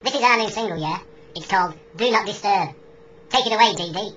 This is our new single, yeah? It's called Do Not Disturb. Take it away, DD.